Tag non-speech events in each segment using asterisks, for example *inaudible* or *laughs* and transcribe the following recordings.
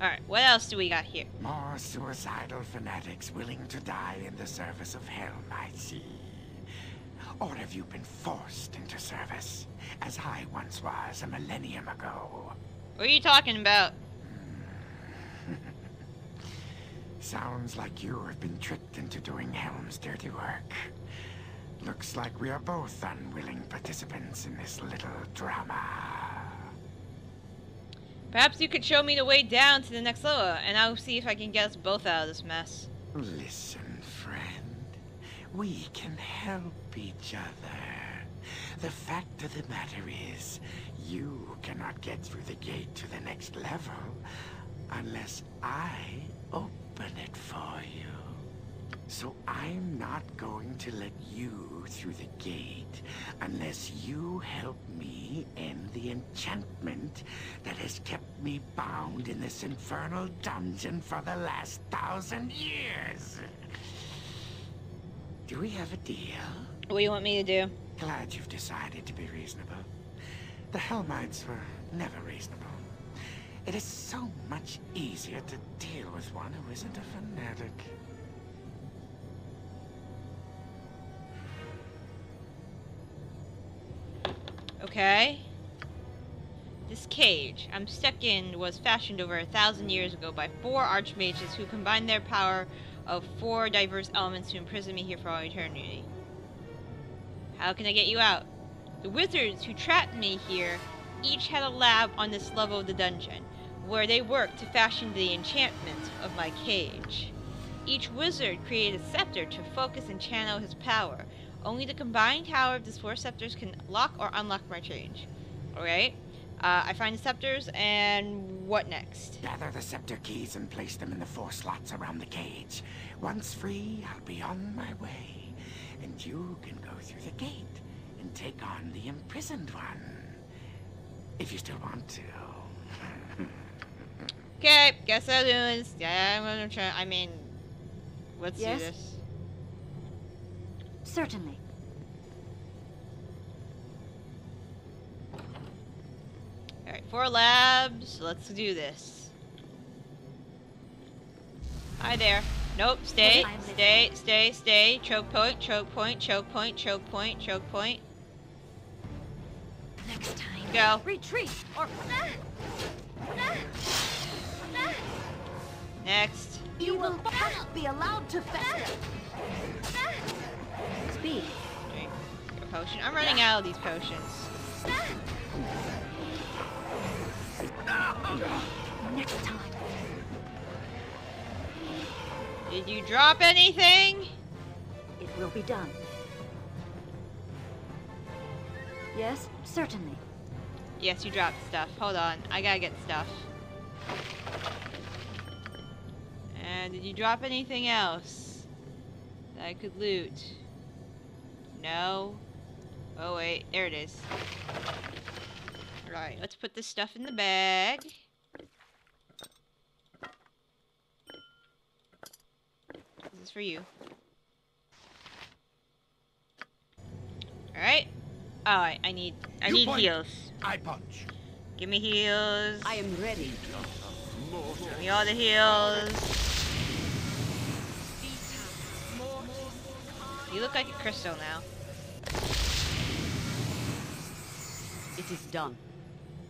Alright, what else do we got here? More suicidal fanatics willing to die in the service of Helm, I see. Or have you been forced into service, as I once was a millennium ago? What are you talking about? *laughs* Sounds like you have been tricked into doing Helm's dirty work. Looks like we are both unwilling participants in this little drama. Perhaps you could show me the way down to the next level, and I'll see if I can get us both out of this mess. Listen, friend. We can help each other. The fact of the matter is, you cannot get through the gate to the next level unless I open it for you. So I'm not going to let you through the gate unless you help me end the enchantment that has kept me bound in this infernal dungeon for the last thousand years. Do we have a deal? What do you want me to do? Glad you've decided to be reasonable. The Helmites were never reasonable. It is so much easier to deal with one who isn't a fanatic. Okay. This cage I'm stuck in was fashioned over a thousand years ago by four archmages who combined their power of four diverse elements to imprison me here for all eternity. How can I get you out? The wizards who trapped me here each had a lab on this level of the dungeon, where they worked to fashion the enchantment of my cage. Each wizard created a scepter to focus and channel his power. Only the combined power of these four scepters can lock or unlock my change. Alright? Uh, I find the scepters, and what next? Gather the scepter keys and place them in the four slots around the cage. Once free, I'll be on my way. And you can go through the gate and take on the imprisoned one. If you still want to. *laughs* Okay, guess I'll do this. Yeah, I'm gonna try. I mean, let's Yes? do this. Certainly. Alright, four labs. Let's do this. Hi there. Nope, stay, stay, stay, stay. Choke point, choke point, choke point, choke point, choke point. Next time. Go. Retreat or Next. you will not be allowed to fester. Potion. I'm running out of these potions. Next time. Did you drop anything? It will be done. Yes, certainly. Yes, you dropped stuff. Hold on. I gotta get stuff. And did you drop anything else that I could loot? No. Oh wait, there it is. Right, let's put this stuff in the bag. This is for you. Alright. Alright, I need I You need point. heals. I punch. Give me heals. I am ready. Give me all the heals. You look like a crystal now. It is done.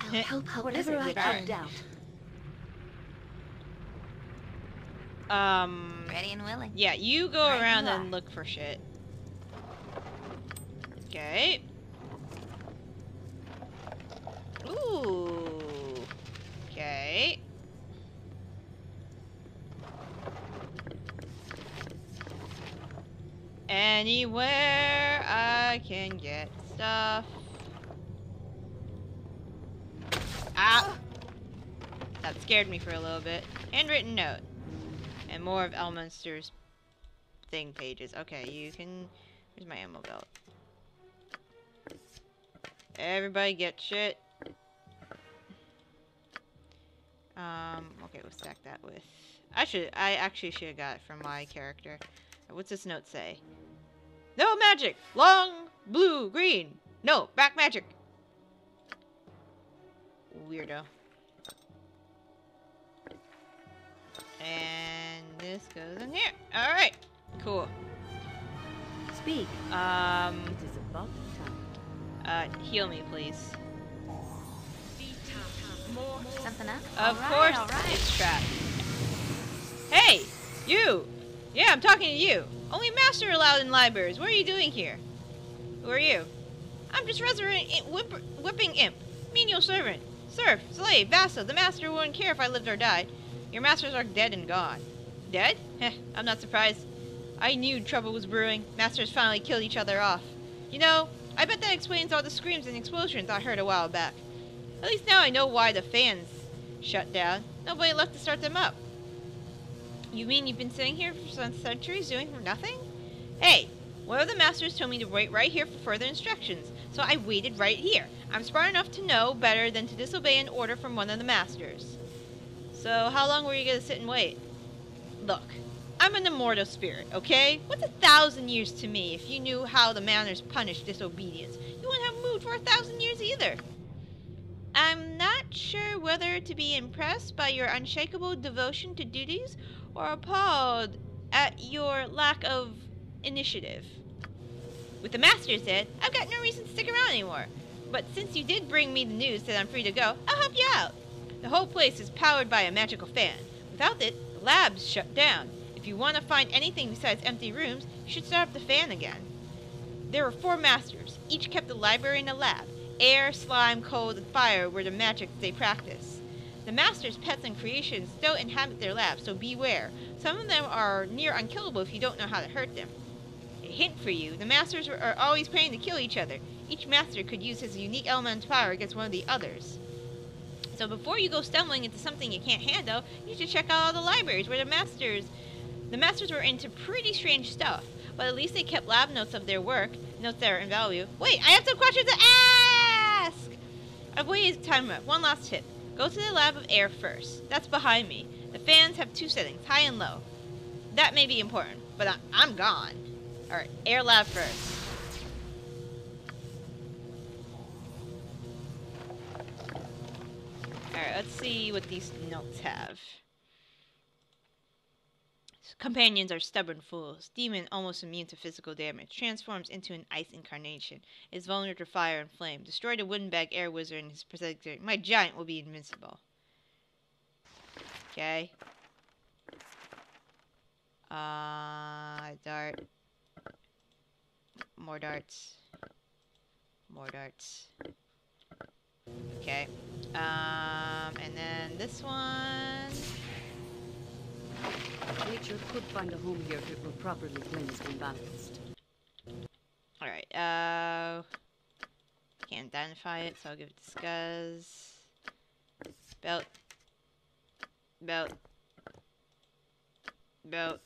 I'll help What whatever I without- can out. Um. Ready and willing. Yeah, you go Right around you and are. look for shit. Okay. Ooh. Okay. Anywhere I can get stuff. Ah! That scared me for a little bit. Handwritten note. And more of Elminster's thing pages. Okay, you can... Where's my ammo belt? Everybody get shit. Um, okay, we'll stack that with... I should... I actually should have got it from my character. What's this note say? No magic! Long, blue, green! No, back magic! Weirdo. And this goes in here. All right, cool. Speak. Um, It is about time. uh, heal me, please. Something up? Of course, it's trapped. Hey, you! Yeah, I'm talking to you. Only master allowed in libraries. What are you doing here? Who are you? I'm just whip, whipping imp, menial servant, serf, slave, vassal. The master wouldn't care if I lived or died. Your masters are dead and gone. Dead? *laughs* Heh, I'm not surprised. I knew trouble was brewing. Masters finally killed each other off. You know, I bet that explains all the screams and explosions I heard a while back. At least now I know why the fans shut down. Nobody left to start them up. You mean you've been sitting here for some centuries doing nothing? Hey, one of the masters told me to wait right here for further instructions, so I waited right here. I'm smart enough to know better than to disobey an order from one of the masters. So how long were you gonna sit and wait? Look, I'm an immortal spirit, okay? What's a thousand years to me if you knew how the manners punish disobedience? You wouldn't have moved for a thousand years either. I'm not sure whether to be impressed by your unshakable devotion to duties or appalled at your lack of initiative. With the master said, I've got no reason to stick around anymore. But since you did bring me the news that I'm free to go, I'll help you out. The whole place is powered by a magical fan. Without it, the lab's shut down. If you want to find anything besides empty rooms, you should start up the fan again. There were four masters. Each kept a library and a lab. Air, slime, cold, and fire were the magics they practiced. The masters' pets and creations still inhabit their labs, so beware. Some of them are near unkillable if you don't know how to hurt them. A hint for you, the masters are- always praying to kill each other. Each master could use his unique elemental power against one of the others. So before you go stumbling into something you can't handle, you should check out all the libraries where the masters the masters were into pretty strange stuff, but at least they kept lab notes of their work, notes that are invaluable. Wait, I have some questions to ask! I've wasted time up. One last tip. Go to the lab of air first. That's behind me. The fans have two settings, high and low. That may be important, but I- I'm gone. Alright, air lab first. Alright, let's see what these notes have. Companions are stubborn fools. Demon almost immune to physical damage. Transforms into an ice incarnation. Is vulnerable to fire and flame. Destroy the wooden bag air wizard and his protector. My giant will be invincible. Okay. Uh, dart. More darts. More darts. Okay. Um, and then this one. Nature could find a home here if it were properly cleansed and balanced. Alright, uh. Can't identify it, so I'll give it to Scuzz. Belt. Belt. Belt.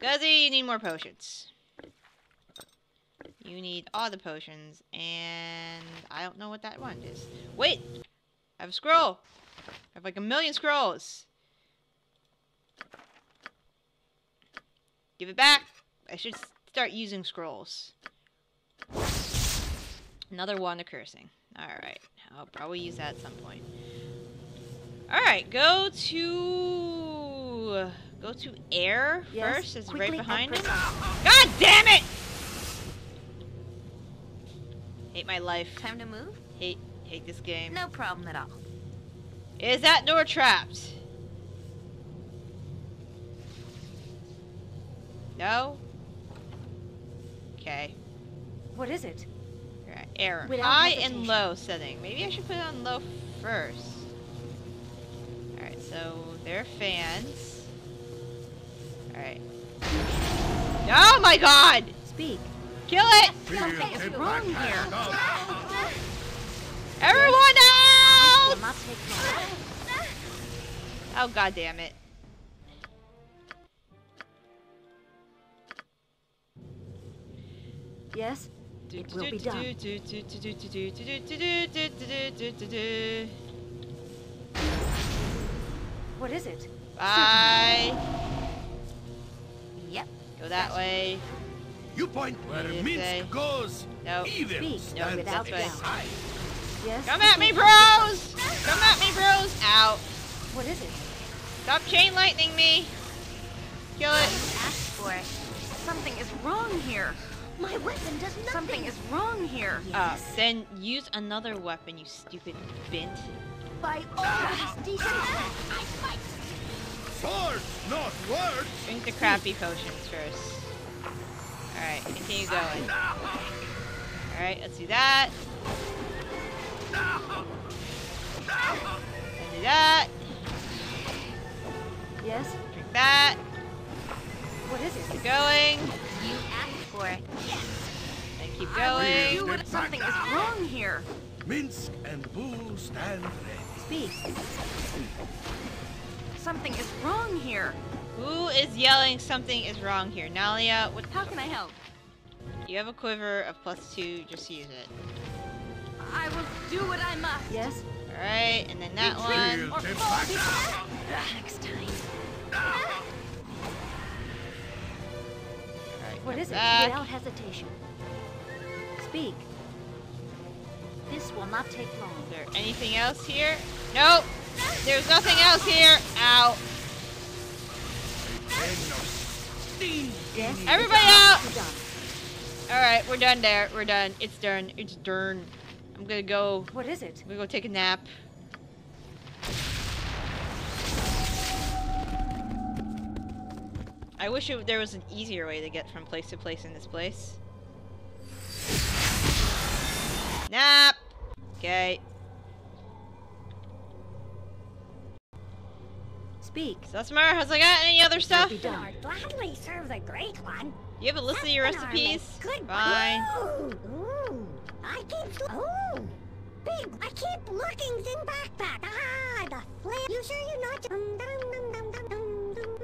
Scuzzy, you need more potions. You need all the potions, and I don't know what that one is. Wait! I have a scroll! I have like a million scrolls! Give it back! I should start using scrolls. Another wand of cursing. Alright. I'll probably use that at some point. Alright, go to... Go to air Yes, first. It's right behind him. God damn it! Hate my life. Time to move? Hate hate this game. No problem at all. Is that door trapped? No? Okay. What is it? Right. Error. Without High and low setting. Maybe I should put it on low first. Alright, so there are fans. Alright. Oh my god! Speak. Kill it! Something's wrong here. Everyone else! not take long. Oh god damn it. Yes? It will be done. What is it? Bye. Yep. Go that way. You point where Did Minsc say- goes. No. Evil Speak, stands without at doubt. his. Yes? Come at me, bros! Come at me, bros! Out. What is it? Stop chain lightning me! Kill it. Ask for it. Something is wrong here. My weapon does nothing. Something is wrong here. Uh, then use another weapon, you stupid bint. By all means, ah! decent man. I fight. Swords, not words. Drink the crappy potions first. Alright, continue going. Alright, let's do that. And do that. Yes? Drink that. What is it? Keep going. You asked for it. And keep going. do what- Something is wrong here. Minsc and Boo stand ready. Speak. Something is wrong here. Who is yelling something is wrong here? Nalia, what How can I help? you have a quiver of plus two, just use it. I will do what I must. Yes? Alright, and then that one. Or fall Next time. Ah! What go it? back. Without hesitation. Speak. This will not take long. Is there anything else here? Nope. There's nothing else here. Ow. Yes? Everybody out! Alright, we're done there. We're done. It's done. It's done. I'm gonna go. What is it? I'm gonna go take a nap. I wish it, there was an easier way to get from place to place in this place. Nap! Okay. Speak. Susmar, has I got any other stuff? Be You done. I'd gladly serve the great one. You have a list of your That's an army. recipes? Good. Fine. Ooh, ooh. I keep. Ooh. Big. I keep looking in backpack. Ah, the flip. You sure you're not? Dum, dum, dum, dum.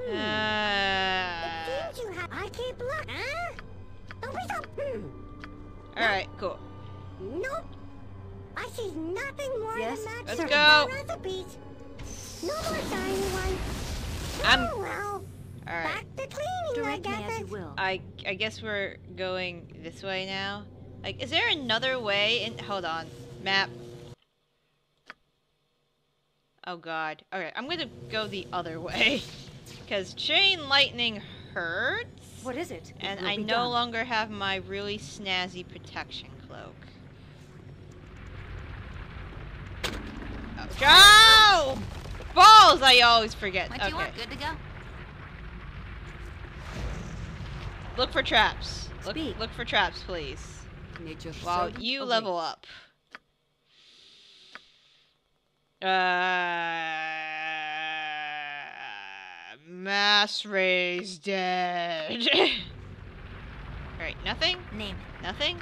Hmm. Uh, It seems you have. I keep looking. Huh? Don't be so. Hmm. Alright, cool. Nope. I see nothing more Yes, than that. let's go. the recipes. No more tiny ones. I'm- Oh, well. Alright. Back to cleaning, Direct me I guess. as you will. I I guess we're going this way now. Like, is there another way? In hold on, map. Oh God. Okay, I'm gonna go the other *laughs* way, because chain lightning hurts, What is it? It and will I no done. longer have my really snazzy protection cloak. Oh, go! Balls! I always forget. What okay. you want? Good to go? Look for traps. Look, Speak. look for traps, please. Nature While you awaits. level up. Uh, mass raised dead. *laughs* right, nothing? Name it. Nothing?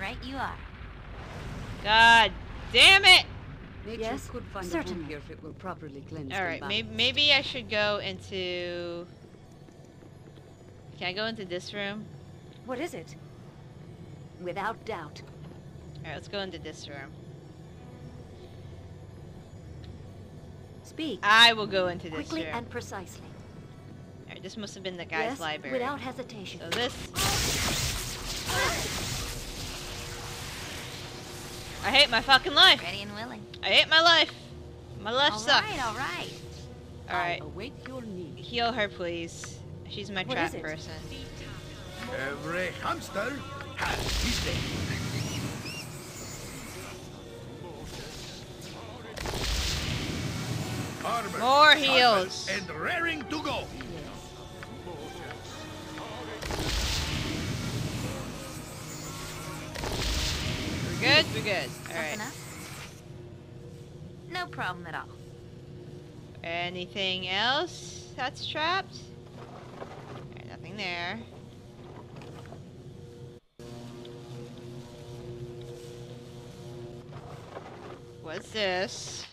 Right you are. God damn it! Nature Yes, could find a certainly. home here if it were properly cleansed. Alright, and maybe, maybe I should go into... Can I go into this room? What is it? Without doubt. Alright, let's go into this room. Speak I will go into this quickly room. and precisely. Alright, this must have been the guy's yes, library. without hesitation. So this... I hate my fucking life. Ready and willing. I hate my life. My life All sucks. right, all right. Alright, I await your need. heal her, please. She's my What trap is it? person. Every hamster has his day. Armor, More sharpened heals. And raring to go. We're good? We're good. Alright. No problem at all. Anything else that's trapped? Alright, nothing there. What's this?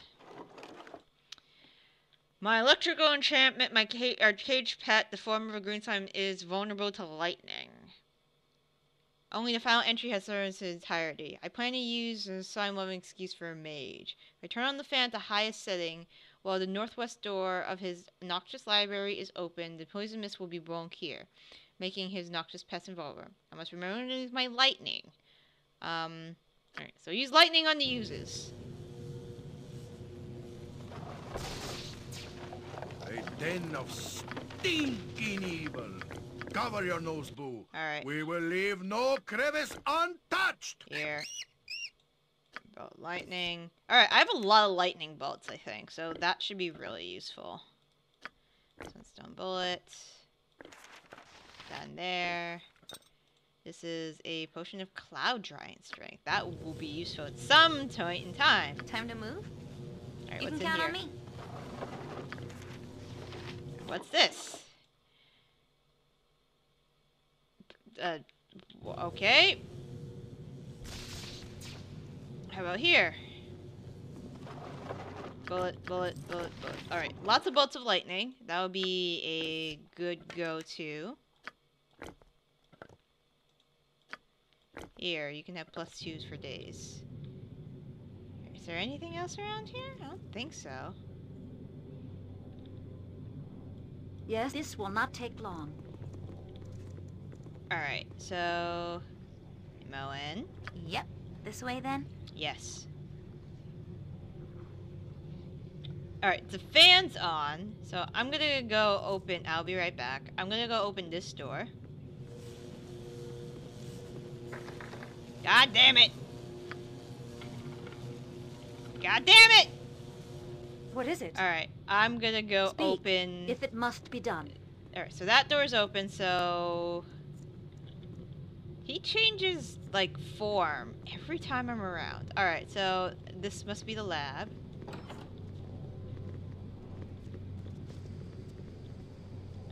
My electrical enchantment, my our caged pet, the form of a green slime, is vulnerable to lightning. Only the final entry has served its entirety. I plan to use a slime loving excuse for a mage. I turn on the fan at the highest setting, while the northwest door of his noxious library is open, the poison mist will be blown clear, making his noxious pest invulnerable. I must remember to use my lightning. Um, alright, so use lightning on the uses. Den of stinking evil. Cover your nose, Boo. Alright. We will leave no crevice untouched. Here. Bolt lightning. Alright, I have a lot of lightning bolts, I think, so that should be really useful. Sunstone bullet. Down there. This is a potion of cloud drying strength. That will be useful at some point in time. Time to move? Alright, you what's can in count here? on me. What's this? Uh, okay. How about here? Bullet, bullet, bullet, bullet. Alright, lots of bolts of lightning. That would be a good go-to. Here, you can have plus twos for days. Is there anything else around here? I don't think so. Yes, this will not take long. Alright, so... Moen. Yep. This way then? Yes. Alright, the fan's on, so I'm gonna go open. I'll be right back. I'm gonna go open this door. God damn it! God damn it! What is it? Alright, I'm gonna go Speak, open. If it must be done. Alright, so that door's open, so. He changes, like, form every time I'm around. Alright, so this must be the lab.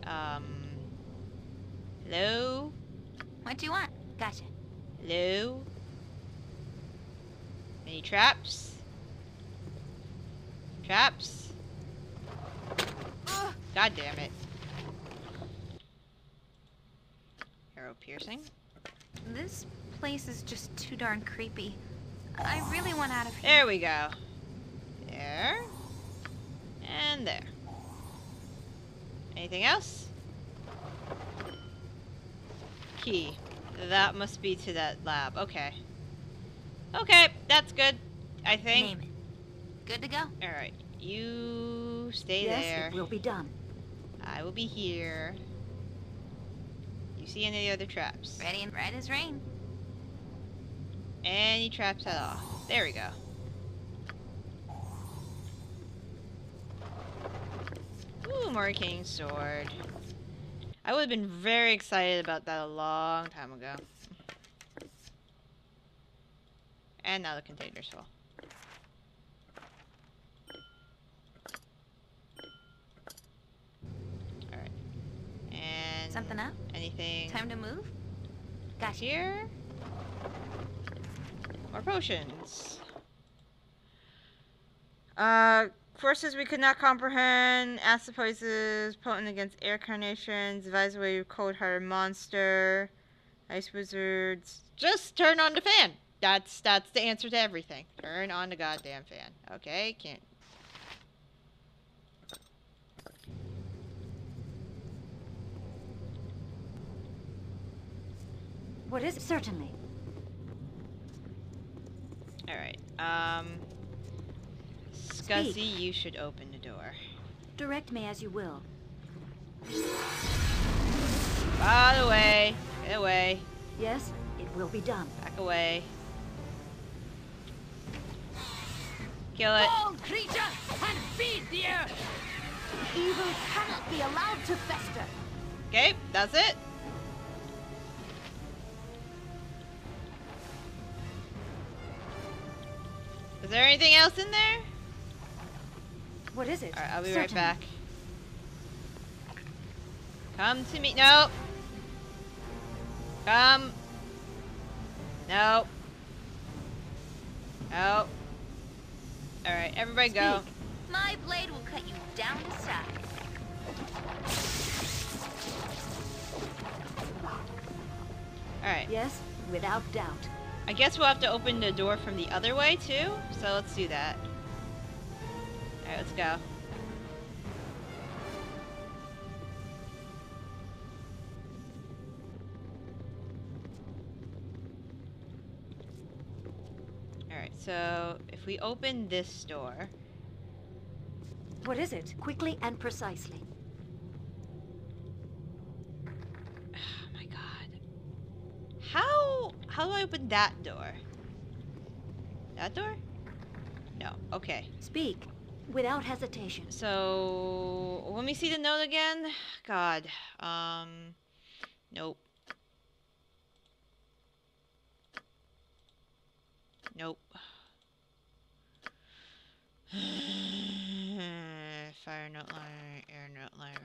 Um. Hello? What do you want? Gotcha. Hello? Any traps? Traps? God damn it. Arrow piercing. This place is just too darn creepy. I really want out of here. There we go. There. And there. Anything else? Key. That must be to that lab. Okay. Okay, that's good. I think. Name it. Good to go. Alright. You stay yes, there. it will be done. I will be here. You see any other traps? Ready and right as rain. Any traps at all. There we go. Ooh, more King's Sword. I would have been very excited about that a long time ago. And now the container's full. Alright. And Something up? anything Time to move? Gotcha. here? More potions. Uh, forces we could not comprehend. Acid poisons potent against air carnations. Advise away cold-hearted monster. Ice wizards. Just turn on the fan. That's that's the answer to everything. Turn on the goddamn fan. Okay, can't. What is it? Certainly. All right. Um. Scuzzy, you should open the door. Direct me as you will. By the way, get away, Yes, it will be done. back away. Kill it. creature and feed the earth! Evil cannot be allowed to fester. Okay, that's it. Is there anything else in there? What is it? Alright, I'll be Certainly. right back. Come to me. No. Come. No. No. Alright, everybody go. My blade will cut you down to size. Alright. Yes, without doubt. I guess we'll have to open the door from the other way too. So let's do that. Alright, let's go. Alright, so if we open this door, What is it? Quickly and precisely. Oh my god. How do I open that door? That door? No. Okay. Speak without hesitation. So let me see the note again. God. Um. Nope. Nope. *sighs* Fire note line, air note line.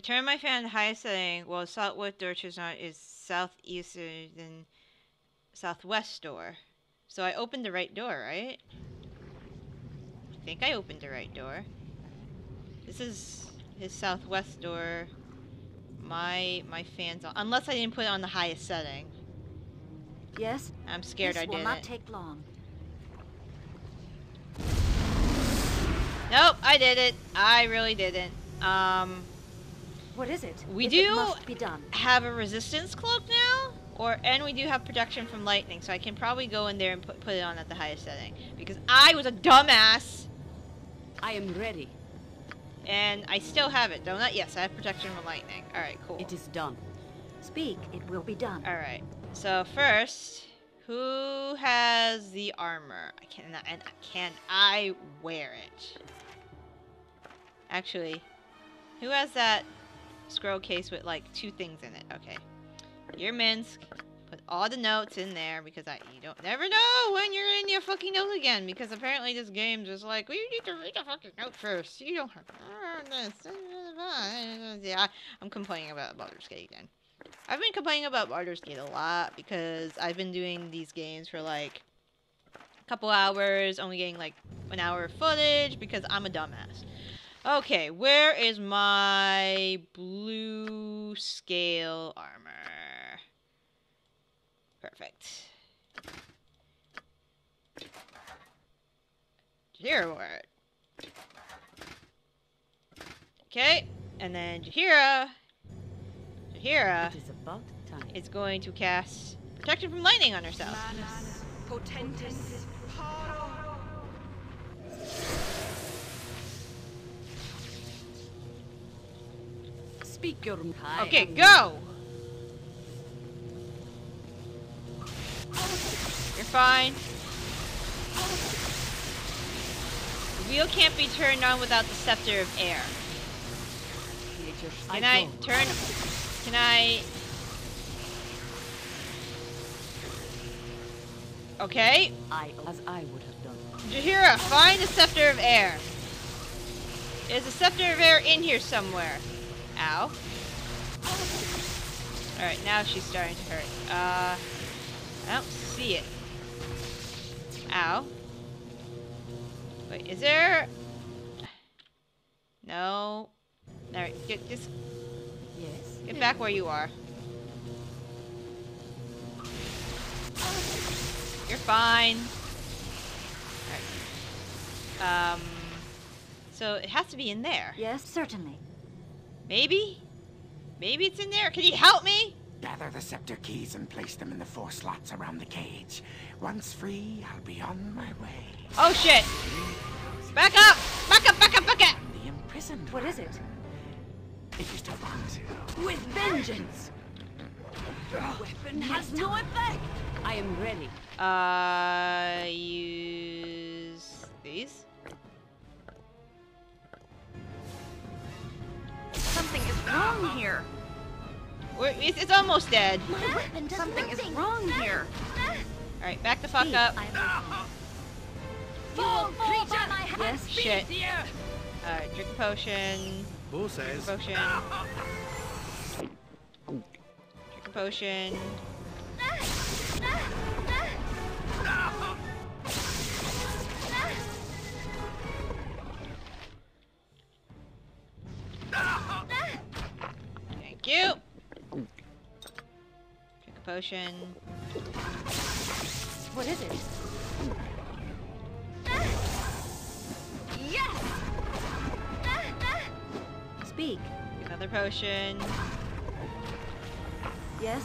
Turn my fan to highest setting, well, southwest door choose not is southeast than southwest door. So I opened the right door, right? I think I opened the right door. This is his southwest door. My my fan's on, unless I didn't put it on the highest setting. Yes? I'm scared this I will didn't. not take long. Nope, I did it. I really didn't. Um, What is it? We If do- It be done. have a resistance cloak now, or and we do have protection from lightning, so I can probably go in there and put put it on at the highest setting because I was a dumbass I am ready. and I still have it, don't I? Yes, I have protection from lightning. All right, cool. It is done. Speak. It will be done. All right. So first, who has the armor? I can and can I wear it? Actually, who has that scroll case with like two things in it? Okay. You're Minsc. Put all the notes in there because I you don't never know when you're in your fucking note again because apparently this game just like well, you need to read the fucking note first. You don't have this. *laughs* Yeah, I'm complaining about Baldur's Gate again. I've been complaining about Baldur's Gate a lot because I've been doing these games for like a couple hours, only getting like an hour of footage because I'm a dumbass. Okay, where is my blue scale armor? Perfect. Jaheira wore it. Okay, and then Jaheira. Jaheira It is about time. is going to cast protection from lightning on herself. Manus potentis Speak your Okay, go! You're fine. The wheel can't be turned on without the scepter of air. Can I turn? Can I? Okay, I as I would have done. Jaheira, find the scepter of air. Is the scepter of air in here somewhere? Ow. Alright, now she's starting to hurt. Uh, I don't see it. Ow. Wait, is there... No. Alright, get, just Yes. get back where you are. You're fine. Alright. Um, so it has to be in there. Yes, certainly. Maybe? Maybe it's in there. Can you help me? Gather the scepter keys and place them in the four slots around the cage. Once free, I'll be on my way. Oh shit! Back up! Back up, back up, back up! And the imprisoned What one. it? If you still want to. With vengeance. Weapon has no effect. I am ready. Uh, use these. Wrong here. It's, it's almost dead. My weapon does Something is wrong here. Alright, back the fuck Speak. up. I am Fall, fall by my. Yes. Shit. Alright, drink a potion. Boo says. Potion. Drink a potion. Potion. What is it? Yes. Speak. Another potion. Yes.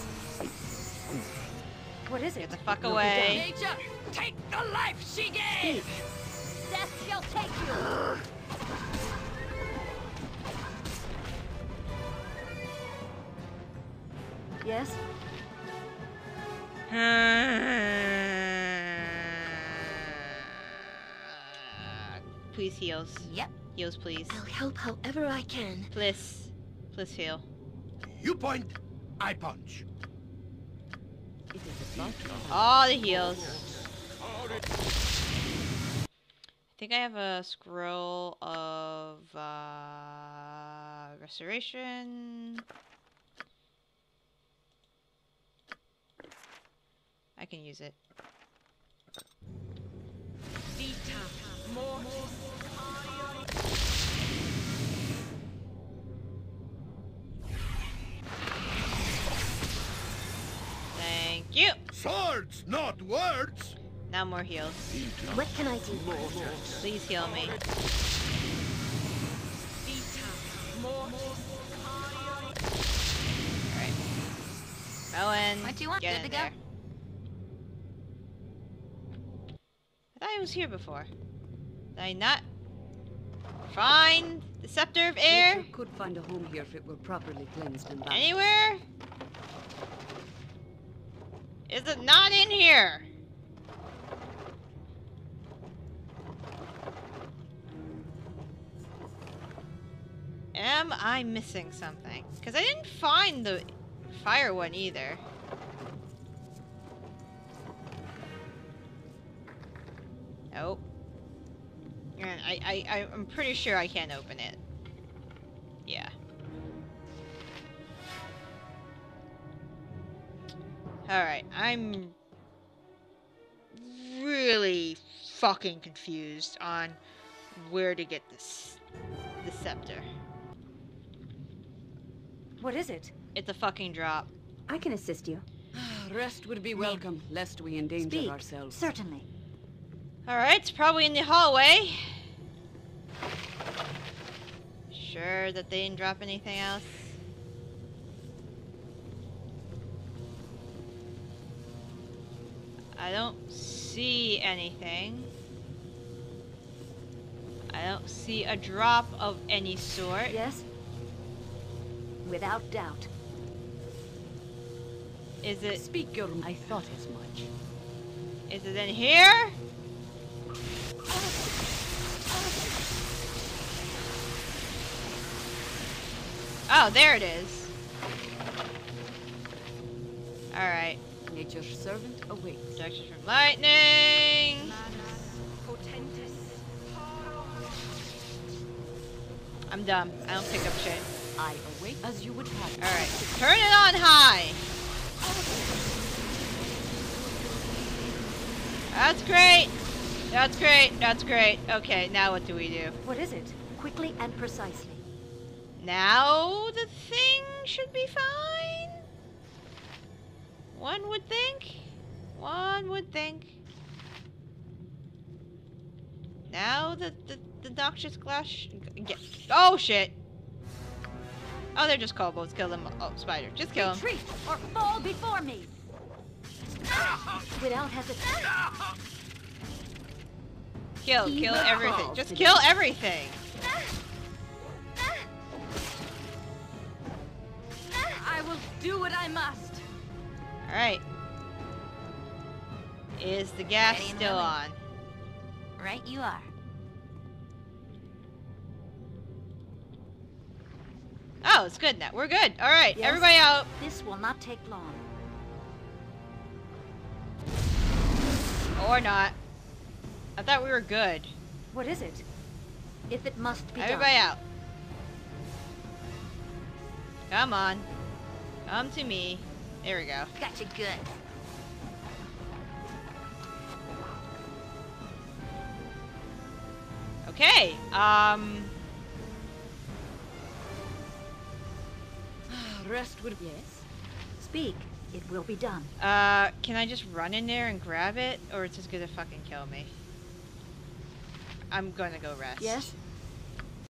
What is it? Get the fuck away. Nature, take the life she gave. Speak. death shall take you! Yes? Please heals. Yep. Heals, please. I'll help however I can. Please. Please heal. You point, I punch. It is a plot. All the heals. I think I have a scroll of uh, restoration. I can use it. Thank you. Swords, not words. Now more heals. What can I do? Please heal me. Alright. Bowen. What do you want? Get Good in to go? there. I thought I was here before. Did I not find the scepter of air Nature could find a home here if it were properly cleansed and balanced. anywhere? Is it not in here? Am I missing something? Because I didn't find the fire one either. Nope. And I, I, I, I'm pretty sure I can't open it. Yeah. Alright, I'm really fucking confused on where to get this the scepter. What is it? It's a fucking drop. I can assist you. *sighs* Rest would be welcome, lest we endanger Speak. ourselves. Certainly. Alright, it's probably in the hallway. Sure that they didn't drop anything else? I don't see anything. I don't see a drop of any sort. Yes? Without doubt. Is it Speak your... I thought as much. is it in here? Oh, there it is. Alright. Nature's servant awaits. Protection from lightning. I'm dumb. I don't pick up shit. I await as you would have. Alright. Turn it on high. That's great. That's great. That's great. Okay, now what do we do? What is it? Quickly and precisely. Now the thing should be fine. One would think. One would think. Now the the, the noxious glass. Get- oh shit! Oh, they're just kobolds. Kill them. Oh, spider. Just kill them. Retreat or fall before me! Without hesitation. Kill. Kill everything. Just kill everything. Will do what I must. All right. Is the gas Ready still on? Right you are. Oh, it's good now. We're good. All right. Yes. Everybody out. This will not take long. Or not. I thought we were good. What is it? If it must be Everybody done. out. Come on. Come to me. There we go. Gotcha good. Okay. Um. Rest would... Yes? Speak. It will be done. Uh. Can I just run in there and grab it, or it's just gonna fucking kill me? I'm gonna go rest. Yes?